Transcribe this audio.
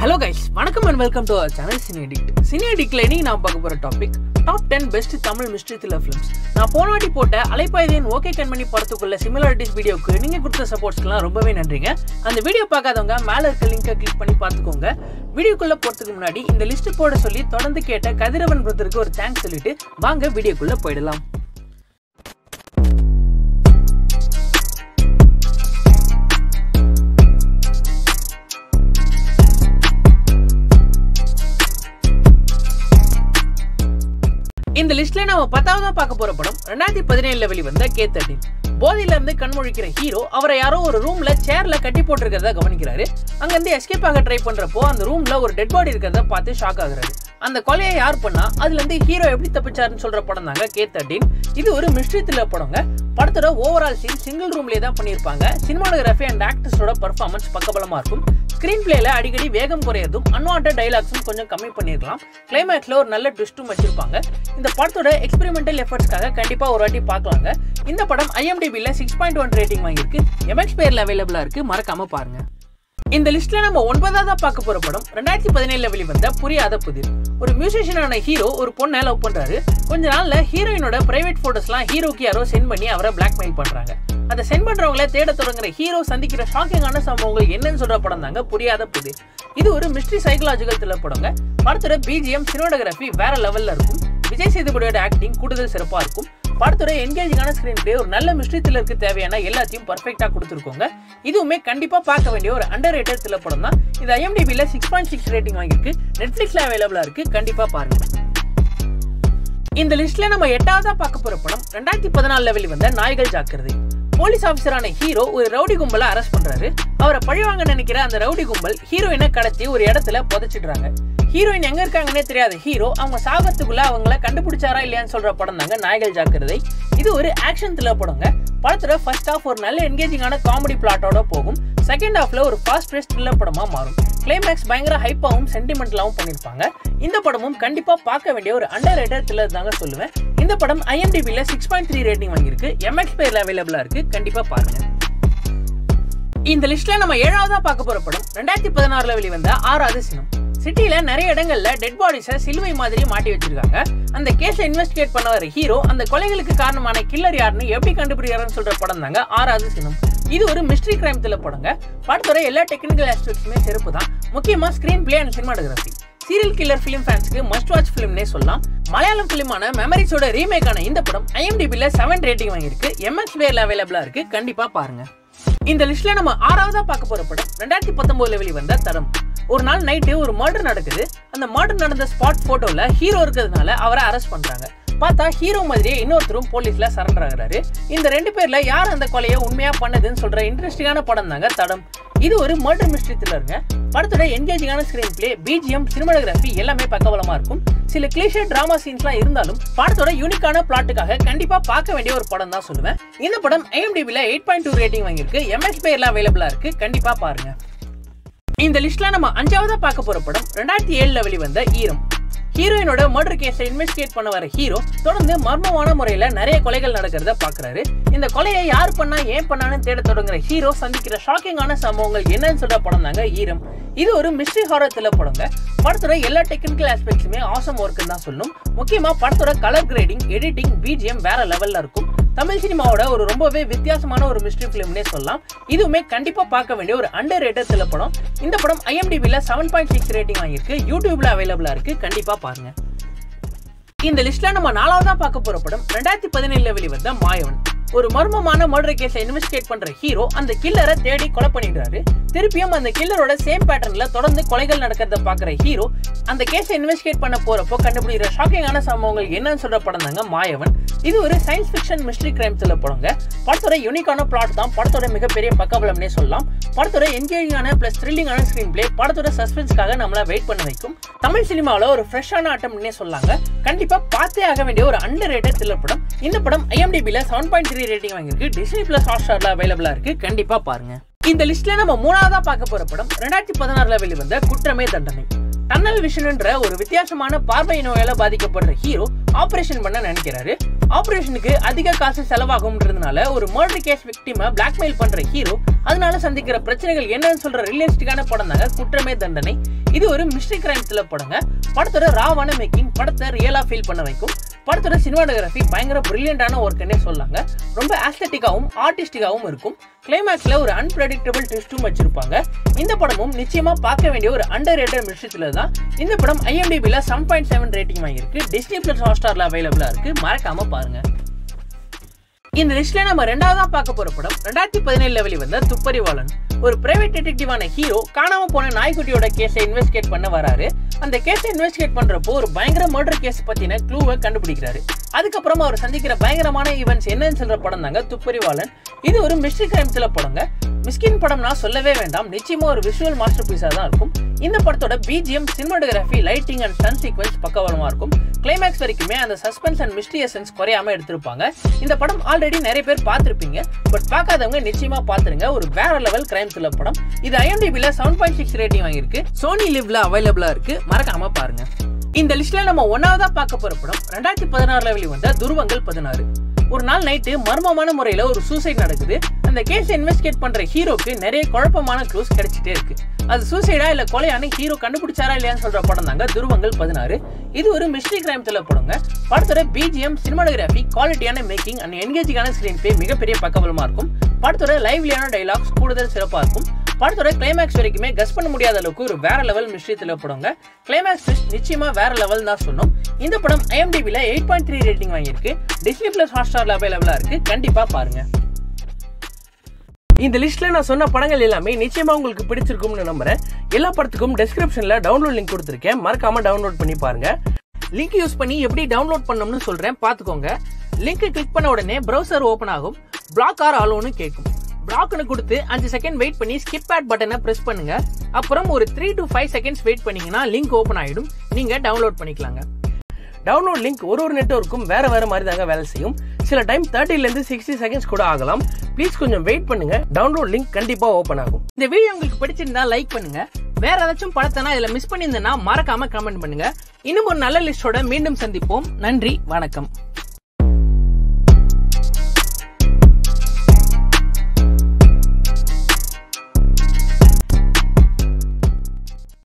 Hello guys வணக்கம் and welcome to our channel சினிடிக்ட் சினிடிக்ல இன்னைக்கு நான் பார்க்க போகிற topic top ten best Tamil mystery thriller films நான் போன வாட்டி போட்ட அலைப்பாய்தியின் ஓகே கண்மணி படத்துக்குள்ள சிமிலாரிட்டிஸ் வீடியோக்கு நீங்கள் கொடுத்த சப்போர்ட்ஸ்க்குலாம் ரொம்பவே நன்றிங்க. அந்த வீடியோ பார்க்காதவங்க மேலே இருக்க லிங்கை கிளிக் பண்ணி பார்த்துக்கோங்க. வீடியோக்குள்ளே போகிறதுக்கு முன்னாடி இந்த லிஸ்ட் போட சொல்லி தொடர்ந்து கேட்ட கதிரவன் பிரதருக்கு ஒரு தேங்க்ஸ் சொல்லிட்டு வாங்க வீடியோக்குள்ளே போயிடலாம். இந்த லிஸ்ட்ல நம்ம பத்தாவதா பார்க்க போற படம் ரெண்டாயிரத்தி பதினேழுல வெளிவந்த கே தேர்ட்டின் போதையில இருந்து கண்மொழிக்கிற ஹீரோ அவரை யாரோ ஒரு ரூம்ல சேர்ல கட்டி போட்டிருக்கிறத கவனிக்கிறாரு. அங்க இருந்து எஸ்கேப் ஆக ட்ரை பண்றப்போ அந்த ரூம்ல ஒரு டெட் பாடி இருக்கிறத பார்த்து ஷாக் ஆகுறாரு. அந்த கொலையை யார் பண்ணா? அதுல இருந்து ஹீரோ எப்படி தப்பிச்சாருன்னு சொல்ற படம் தாங்க கே தேர்ட்டின் இது ஒரு மிஸ்ட்ரி த்ரில்லர் படங்க. படத்தோட ஓவரால் சீன் சிங்கிள் ரூம்லேயே தான் பண்ணியிருப்பாங்க. சினிமாடோகிராஃபி அண்ட் ஆக்டர்ஸோட பர்ஃபார்மன்ஸ் பக்கபலமாக இருக்கும். ஸ்க்ரீன் பிளேல அடிக்கடி வேகம் குறையதும் அன்வான்ட் டைலாக்ஸும் கொஞ்சம் கம்மி பண்ணியிருக்கலாம். கிளைமேக்ஸில் ஒரு நல்ல ட்விஸ்ட்டும் வச்சிருப்பாங்க. இந்த படத்தோட எக்ஸ்பெரிமெண்டல் எஃபர்ட்ஸ்க்காக கண்டிப்பாக ஒரு வாட்டி பார்க்கலாங்க. இந்த படம் ஐஎம்டிபியில் சிக்ஸ் பாயிண்ட் ஒன் ரேட்டிங் வாங்கியிருக்கு. எம்எக்ஸ் பேரில் அவைலபிளாக இருக்குது மறக்காமல் பாருங்கள் இந்த லிஸ்ட்ல நம்ம ஒன்பதாவதா பார்க்க போற படம் ரெண்டாயிரத்தி பதினேழுல வெளிவந்த புரியாத புதிர். ஒரு மியூசிஷியனான ஹீரோ ஒரு பொண்ணை லவ் பண்றாரு. கொஞ்ச நாள்ல ஹீரோயினோட பிரைவேட் போட்டோஸ்லாம் ஹீரோக்கு யாரோ சென்ட் பண்ணி அவரை பிளாக்மெயில் பண்றாங்க. அதை சென்ட் பண்றவங்கள தேட தொடங்குற ஹீரோ சந்திக்கிற ஷாக்கிங்கான சம்பவங்கள் என்னன்னு சொல்ற படம் தாங்க புரியாத புதிர். இது ஒரு மிஸ்ட்ரி சைக்கலாஜிக்கல் த்ரில்லர் படங்க. படத்தோட பிஜிஎம் சினிமோடோகிராஃபி வேற லெவல்ல இருக்கும். விஜய் சேதுபதியோட ஆக்டிங் கூடுதல் சிறப்பா இருக்கும். படத்தோட என்கேஜிங்கான ஸ்கிரீன் பிளே ஒரு நல்ல மிஸ்ட்ரி த்ரில்லருக்கு தேவையான எல்லாத்தையும் பர்ஃபெக்டாக கொடுத்துருக்கோங்க. இதுவுமே கண்டிப்பா பார்க்க வேண்டிய ஒரு அண்டர் ரேட்டட் த்ரில்லர் படம் தான். இது ஐஎம்டிபில சிக்ஸ் பாயிண்ட் சிக்ஸ் ரேட்டிங் வாங்கியிருக்கு. நெட்ஃப்ளிக்ஸில் அவைலபிளா இருக்கு. கண்டிப்பா பாருங்க. இந்த லிஸ்ட்ல நம்ம எட்டாவதா பார்க்க போற படம் ரெண்டாயிரத்தி பதினாலுல வெளிவந்த நாய்கள் ஜாக்கிரதை. போலீஸ் ஆஃபீஸரான ஹீரோ ஒரு ரவுடி கும்பலை அரெஸ்ட் பண்றாரு. அவரை பழிவாங்க நினைக்கிற அந்த ரவுடி கும்பல் ஹீரோயினை கடத்தி ஒரு இடத்துல புதைச்சிடுறாங்க. ஹீரோயின் எங்க இருக்காங்கன்னே தெரியாது. ஹீரோ அவங்க சாகத்துக்குள்ள அவங்கள கண்டுபிடிச்சாரா இல்லையான்னு சொல்ற படம் தாங்க நாய்கள் ஜாக்கிரதை. இது ஒரு ஆக்ஷன் த்ரில்லர் படங்க. ஃபர்ஸ்ட் ஹாஃப் ஒரு நல்ல என்கேஜிங்கான காமெடி பிளாட்டோட போகும். செகண்ட் ஹாஃப்ல ஒரு ஃபாஸ்ட் ரேஸ் த்ரில்லர் படமா மாறும். கிளைமேக்ஸ் பயங்கர ஹைப்பாவும் சென்டிமெண்டலாவும் பண்ணியிருப்பாங்க இந்த படமும் கண்டிப்பா பார்க்க வேண்டிய ஒரு அண்டர் ரேட்டர் த்ரில்லர் தாங்க சொல்லுவேன். இந்த படம் ஐஎம்டிபியில் சிக்ஸ் பாயிண்ட் த்ரீ ரேட்டிங் வாங்கியிருக்கு. எம்எக்ஸ் அவைலபிளாக அவைலபிளா இருக்கு. கண்டிப்பாக பாருங்க. இந்த லிஸ்ட்ல நம்ம ஏழாவதா பார்க்க போற படம் ரெண்டாயிரத்தி பதினாறுல வெளிவந்த ஆறாவது சினம். சிட்டியில் நிறைய இடங்கள்ல டெட் பாடிஸை சிலுவை மாதிரி மாட்டி வச்சிருக்காங்க. அந்த கேஸை இன்வெஸ்டிகேட் பண்ண வர ஹீரோ அந்த கொலைகளுக்கு காரணமான கில்லர் யாருன்னு எப்படி கண்டுபிடிக்கிறாருன்னு சொல்ற படம் தாங்க ஆறாவது சினம். இது ஒரு மிஸ்ட்ரி கிரைம் த்ரில்லர் படங்க. படத்தோட எல்லா டெக்னிக்கல் ஆஸ்பெக்ட்ஸுமே சிறப்பு தான். முக்கியமா screen play and cinematography serial killer film ஃபேன்ஸ்க்கு must watch ஃபிலிம்னே சொல்லலாம். மலையாளம் ஃபிலிமான மெமரிஸோட ரீமேக்கான இந்த படம் ஐஎம்டிபியில் செவன் ரேட்டிங் வாங்கியிருக்கு. எம்எக்ஸ் வேர்ல அவைலபிளா இருக்கு. கண்டிப்பா பாருங்க. இந்த லிஸ்ட்ல நம்ம ஆறாவதா பார்க்க போற படம் ரெண்டாயிரத்தி பத்தொன்பதுல வெளிவந்த தரம் ஒரு நாள் நைட்டு ஒரு மர்டர் நடக்குது. அந்த மர்டர் நடந்த ஸ்பாட் ஃபோட்டோவில் ஹீரோ இருக்கிறதுனால அவரை அரெஸ்ட் பண்ணுறாங்க பார்த்தா ஹீரோ மாதிரியே இன்னொருத்தரும் போலீஸ்ல சரண்டர் ஆகிறாரு. இந்த ரெண்டு பேர்ல யார் அந்த கொலையை உண்மையா பண்ணதுன்னு சொல்ற இன்ட்ரெஸ்டிங்கான படம் தாங்க தடம். இது ஒரு மர்டர் மிஸ்ட்ரி த்ரில்லருங்க படத்தோட என்கேஜிங்கான ஸ்கிரீன் பிளே பிஜிஎம் சினிமாடோகிராஃபி எல்லாமே பக்கபலமா இருக்கும். சில கிளிஷே டிராமா சீன்ஸ்லாம் இருந்தாலும் படத்தோட யூனிக்கான பிளாட்டுக்காக கண்டிப்பா பார்க்க வேண்டிய ஒரு படம் தான் சொல்லுவேன். இந்த படம் ஐஎம்டிபில எயிட் பாயிண்ட் டூ ரேட்டிங் வாங்கியிருக்கு. எம்எக்ஸ் எல்லாம் அவைலபிளா இருக்கு. கண்டிப்பா பாருங்க. இந்த லிஸ்ட்ல நம்ம அஞ்சாவதா பார்க்க போற படம் ரெண்டாயிரத்தி ஏழுல வெளிவந்த ஈரம் ஹீரோயினோட மர்டர் கேஸை இன்வெஸ்டிகேட் பண்ண வர ஹீரோ தொடர்ந்து மர்மமான முறையில நிறைய கொலைகள் நடக்கிறத பாக்குறாரு. இந்த கொலையை யார் பண்ணா ஏன் பண்ணான்னு தேட தொடங்குற ஹீரோ சந்திக்கிற ஷாக்கிங்கான சம்பவங்கள் என்னன்னு சொல்ற படம் தாங்க ஈரம் இது ஒரு மிஸ்ட்ரி ஹாரர் த்ரில்லர் படங்க. படத்தோட எல்லா டெக்னிக்கல் ஆஸ்பெக்ட்ஸுமே ஆசம் ஒர்க்குன்னு தான் சொல்லணும். முக்கியமா படத்தோட கலர் கிரேடிங் எடிட்டிங் பிஜிஎம் வேற லெவல்ல இருக்கும். தமிழ் சினிமாவோட ஒரு ரொம்பவே வித்தியாசமான ஒரு மிஸ்ட்ரி ஃபிலிம்னே சொல்லலாம். இதுவுமே கண்டிப்பாக பார்க்க வேண்டிய ஒரு அண்டர் ரேட்டர் சில படம். இந்த படம் ஐஎம்டிபியில் செவன் பாயிண்ட் சிக்ஸ் ரேட்டிங் வாங்கியிருக்கு யூடியூப்ல அவைலபிளாக இருக்கு. கண்டிப்பாக பாருங்க. இந்த லிஸ்ட்ல நம்ம நாலாவதா பார்க்க போற படம் ரெண்டாயிரத்தி பதினேழுல வெளிவந்த மாயவன். ஒரு மர்மமான மர்டர் கேஸை இன்வெஸ்டிகேட் பண்ற ஹீரோ அந்த கில்லரை தேடி கொலை பண்ணிடுறாரு. திருப்பியும் அந்த கில்லரோட சேம் பேட்டர்ன்ல தொடர்ந்து கொலைகள் நடக்கிறத பாக்குற ஹீரோ அந்த கேஸை இன்வெஸ்டிகேட் பண்ண போறப்போ கண்டுபிடிக்கிற ஷாக்கிங்கான சம்பவங்கள் என்னன்னு சொல்ற படம் தாங்க மாயவன். இது ஒரு science fiction mystery crime thriller படங்க படத்தோட யூனிக்கான பிளாட் தான். படத்தோட மிகப்பெரிய பக்கபலம்னே சொல்லலாம். படத்தோட என்கேஜிங்கான பிளஸ் த்ரில்லிங்கான ஸ்கிரீன் பிளே படத்தோட சஸ்பென்ஸ்க்காக நம்மள வெயிட் பண்ண வைக்கும். தமிழ் சினிமாவில் ஒரு ஃப்ரெஷ்ஷான ஆட்டம்னே சொல்லாங்க. கண்டிப்பாக பார்த்தே ஆக வேண்டிய ஒரு அண்டர் ரேட்டட் த்ரில்லர் படம். இந்த படம் ஐஎம்டிபியில் செவன் பாயிண்ட் த்ரீ ரேட்டிங் வாங்கியிருக்கு. டிஸ்னி பிளஸ் ஹாட் ஸ்டாரில் அவைலபிளாக இருக்குது கண்டிப்பாக பாருங்க. இந்த லிஸ்ட்ல நம்ம மூணாவதா பார்க்க போற படம் ரெண்டாயிரத்தி பதினாறுல வெளிவந்த குற்றமே தண்டனை. டன்னல் விஷன்ன்ற ஒரு வித்தியாசமான பார்வை நோயால பாதிக்கப்படுற ஹீரோ ஆப்ரேஷன் பண்ண நினைக்கிறாரு. ஆபரேஷனுக்கு அதிக காசு செலவாகும்ன்றதுனால ஒரு மர்டர் கேஸ் விக்டிமை பிளாக்மெயில் பண்ற ஹீரோ அதனால சந்திக்கிற பிரச்சனைகள் என்னன்னு சொல்ற ரியலிஸ்டிக்கான படம் தாங்க குற்றமே தண்டனை. இது ஒரு மிஸ்டரி கிரைம் த்ரில்லர் படங்க. படத்தோட ராவான மேக்கிங் படத்தை ரியலா ஃபீல் பண்ண வைக்கும். படத்தோட சினிமாடோகிராஃபி பயங்கர பிரில்லியண்டான ஒர்க்குன்னே சொல்லாங்க. ரொம்ப ஆஸ்தட்டிக்காகவும் ஆர்டிஸ்டிக்காவும் இருக்கும். கிளைமேக்ஸ்ல ஒரு அன்பிரடிக்டபிள் ட்விஸ்ட்டும் வச்சிருப்பாங்க. இந்த படமும் நிச்சயமா பார்க்க வேண்டிய ஒரு அண்டர் ரேட்டட் மிஸ்ட்ரி தான். இந்த படம் ஐஎம்டிபியில் செவன் பாயிண்ட் செவன் ரேட்டிங் வாங்கியிருக்கு. டிஸ்னி பிளஸ் ஹாட்ஸ்டார்ல அவைலபிளா இருக்கு. மறக்காம பாருங்க. இந்த லிஸ்ட்ல நம்ம ரெண்டாவதா பார்க்க போற படம் ரெண்டாயிரத்தி பதினேழுல வெளிவந்த துப்பறிவாளன் ஒரு பிரைவேட் டிடெக்டிவான ஹீரோ காணாம போன நாய்க்குட்டியோட கேஸை இன்வெஸ்டிகேட் பண்ண வராரு. அந்த கேஸை இன்வெஸ்டிகேட் பண்றப்போ ஒரு பயங்கர மர்டர் கேஸ் பத்தின க்ளூவை கண்டுபிடிக்கிறாரு. அதுக்கப்புறம் அவர் சந்திக்கிற பயங்கரமான ஈவெண்ட்ஸ் என்னன்னு சொல்ற படம் தாங்க துப்பறிவாளன் இது ஒரு மிஸ்ட்ரி கிரைம் சில படங்க. மிஸ்கின் படம்னா சொல்லவே வேண்டாம். நிச்சயமா ஒரு விஷுவல் மாஸ்டர் பீஸா தான் இருக்கும். இந்த படத்தோட BGM cinematography lighting and song sequence பக்கவலமா இருக்கும். கிளைமேக்ஸ் வரைக்குமே அந்த சஸ்பென்ஸ் அண்ட் மிஸ்ட்ரி எசன்ஸ் குறையாம எடுத்திருப்பாங்க. இந்த படம் ஆல்ரெடி நிறைய பேர் பார்த்துருப்பீங்க. பட் பார்க்காதவங்க நிச்சயமா பார்த்துருங்க. ஒரு வேற லெவல் கிரைம் த்ரில்லர் படம். இது ஐஎம்டிபில செவன் பாயிண்ட் சிக்ஸ் ரேட்டிங் வாங்கியிருக்கு. சோனி லிவ்ல அவைலபிளா இருக்கு. மறக்காம பாருங்க. இந்த லிஸ்ட்ல நம்ம ஒன்னாவதா பார்க்க போற படம் ரெண்டாயிரத்தி பதினாறுல வெளிவந்த துருவங்கள் பதினாறு. ஒரு நாள் நைட்டு மர்மமான முறையில ஒரு சூசைட் நடக்குது. அந்த கேஸ் இன்வெஸ்டிகேட் பண்ற ஹீரோக்கு நிறைய குழப்பமான க்ளூஸ் கிடைச்சிட்டே இருக்கு. அது சூசைடா இல்ல கொலையான ஹீரோ கண்டுபிடிச்சாரா இல்லையான்னு சொல்ற படம் தாங்க துருவங்கள் பதினாறு. இது ஒரு மிஸ்ட்ரி கிரைம் த்ரில்லர் படங்க. படத்தோட பிஜிஎம் சினிமாட்டோகிராஃபி குவாலிட்டியான மேக்கிங் அண்ட் என்கேஜிங்கான ஸ்கிரீன் பே மிகப்பெரிய பக்கபலமா இருக்கும். படத்தோட லைவ்லியான டைலாக்ஸ் கூடுதல் சிறப்பா இருக்கும். படத்தோட கிளைமேக்ஸ் வரைக்குமே கஸ் பண்ண முடியாத அளவுக்கு ஒரு வேற level mystery thriller climax twist நிச்சயமா வேற லெவல் தான் சொன்னோம் இந்த படம் ஐஎம்டிபில எயிட் பாயிண்ட் த்ரீ ரேட்டிங் வாங்கியிருக்கு. டிஸ்னி பிளஸ் ஹாட்ஸ்டார்ல அவைலபிளா இருக்கு. கண்டிப்பா பாருங்க. இந்த லிஸ்ட்ல நான் சொன்ன படங்கள் எல்லாமே நிச்சயமா உங்களுக்கு பிடிச்சிருக்கும்னு நம்புறேன். எல்லா படத்துக்கும் டெஸ்கிரிப்ஷன்ல டவுன்லோட் லிங்க் கொடுத்துருக்கேன். மறக்காம டவுன்லோட் பண்ணி பாருங்க. லிங்க் யூஸ் பண்ணி எப்படி டவுன்லோட் பண்ணணும்னு சொல்றேன். பாத்துக்கோங்க லிங்க் கிளிக் பண்ண உடனே பிரவுசர் ஓபன் ஆகும். பிளாக் ஆர் ஆலோன்னு கேட்கும். பிளாக்னு கொடுத்து அஞ்சு செகண்ட் வெயிட் பண்ணி ஸ்கிப் ஆட் பட்டனை பிரஸ் பண்ணுங்க. அப்புறம் ஒரு three to five seconds wait பண்ணீங்கன்னா லிங்க் ஓபன் ஆயிடும். நீங்க டவுன்லோட் பண்ணிக்கலாங்க. டவுன்லோட் லிங்க் ஒரு ஒரு நெட்ஒர்க்கும் வேற வேற மாதிரி தாங்க வேலை செய்யும். சில டைம் தேர்ட்டில இருந்து சிக்ஸ்டி செகண்ட்ஸ் கூட ஆகலாம். ப்ளீஸ் கொஞ்சம் வெயிட் பண்ணுங்க. டவுன்லோட் லிங்க் கண்டிப்பா ஓபன் ஆகும். இந்த வீடியோ உங்களுக்கு பிடிச்சிருந்தா லைக் பண்ணுங்க. வேற ஏதாச்சும் படத்தை இதுல மிஸ் பண்ணியிருந்தேன்னா மறக்காம கமெண்ட் பண்ணுங்க. இன்னும் ஒரு நல்ல லிஸ்டோட மீண்டும் சந்திப்போம். நன்றி வணக்கம்.